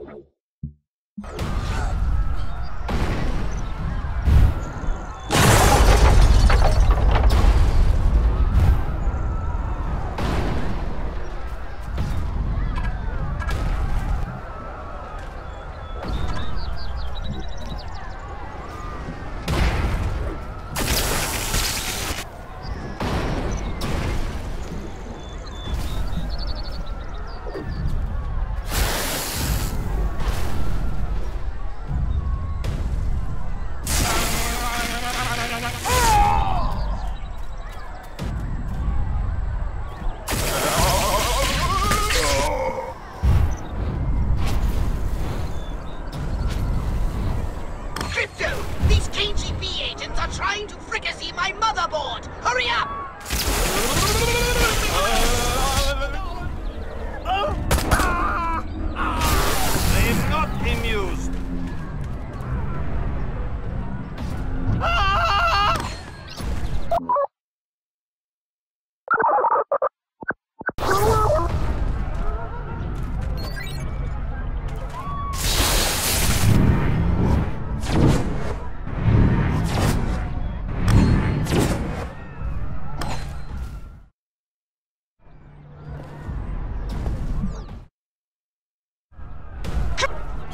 you aboard! Hurry up!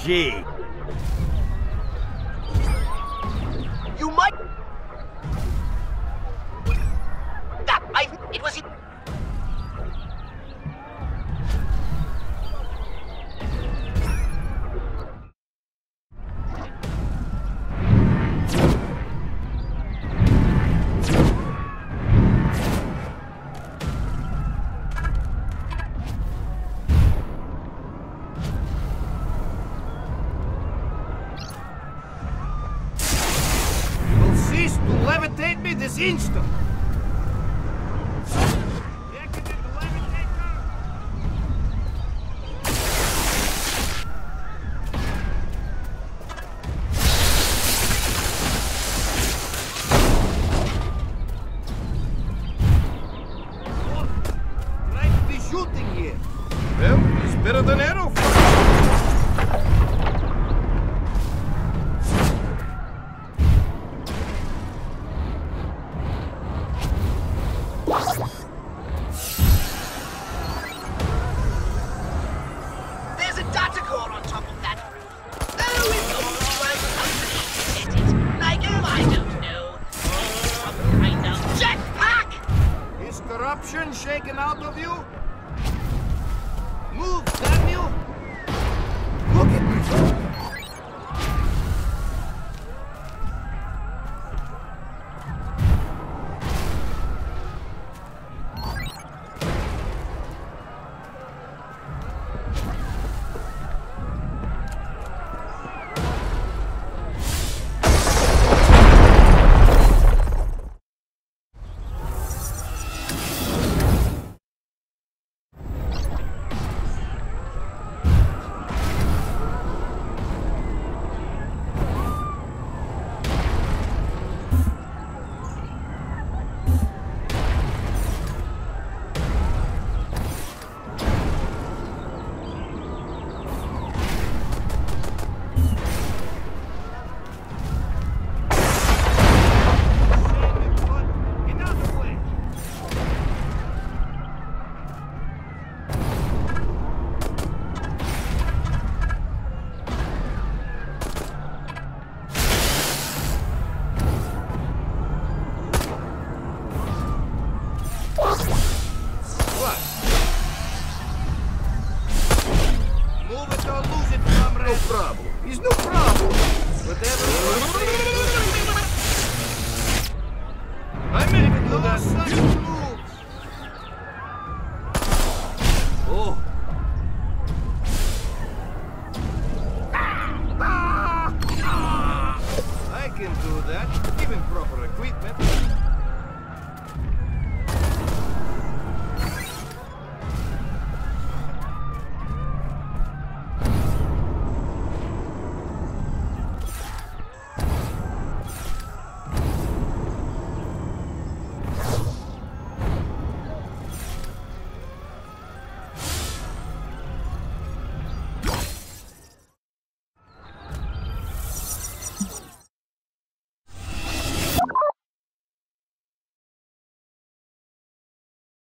G. this instant! Well, better than arrow corruption shaken out of you? Move, Samuel! fool it or lose it, comrade. No problem. It's no problem. Whatever I made it to that such. Oh. Ah! Ah! I can do that, even proper equipment.